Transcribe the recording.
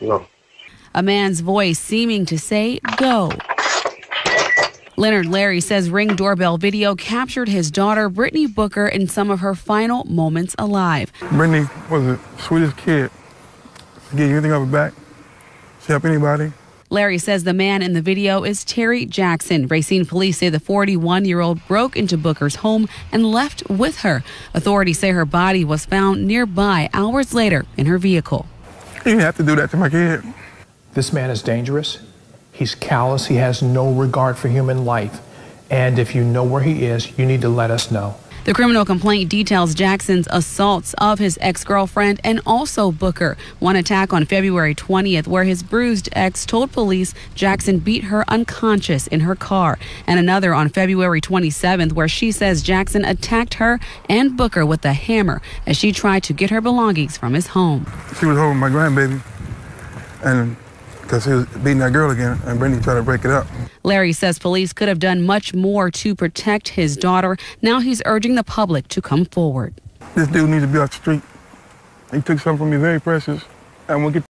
No. A man's voice seeming to say, go. Leonard Larry says Ring doorbell video captured his daughter, Brittany Booker, in some of her final moments alive. Brittany was the sweetest kid. She gave anything off her back. She help anybody. Larry says the man in the video is Terry Jackson. Racine police say the 41 year old broke into Booker's home and left with her. Authorities say her body was found nearby hours later in her vehicle. You have to do that to my kid. This man is dangerous. He's callous. He has no regard for human life. And if you know where he is, you need to let us know. The criminal complaint details Jackson's assaults of his ex girlfriend and also Booker. One attack on February 20th, where his bruised ex told police Jackson beat her unconscious in her car. And another on February 27th, where she says Jackson attacked her and Booker with a hammer as she tried to get her belongings from his home. She was holding my grandbaby. And because he was beating that girl again, and Brittany tried to break it up. Larry says police could have done much more to protect his daughter. Now he's urging the public to come forward. This dude needs to be off the street. He took something from me very precious, and we'll get